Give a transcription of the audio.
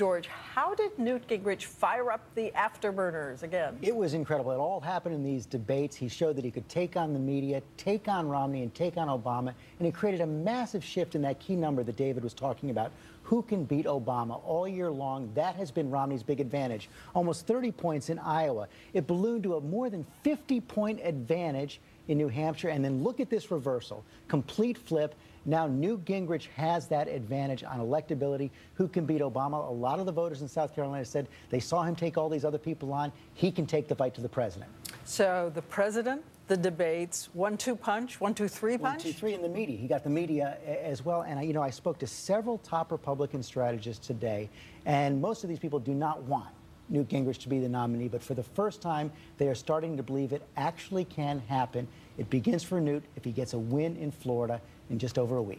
George, how did Newt Gingrich fire up the afterburners again? It was incredible. It all happened in these debates. He showed that he could take on the media, take on Romney, and take on Obama. And he created a massive shift in that key number that David was talking about. Who can beat Obama all year long? That has been Romney's big advantage. Almost 30 points in Iowa. It ballooned to a more than 50 point advantage in New Hampshire. And then look at this reversal complete flip. Now, Newt Gingrich has that advantage on electability. Who can beat Obama? A lot of the voters in South Carolina said they saw him take all these other people on. He can take the fight to the president. So the president, the debates, one two punch, one two three punch? One two three in the media. He got the media as well. And, I, you know, I spoke to several top Republican strategists today, and most of these people do not want Newt Gingrich to be the nominee, but for the first time, they are starting to believe it actually can happen. It begins for Newt if he gets a win in Florida in just over a week.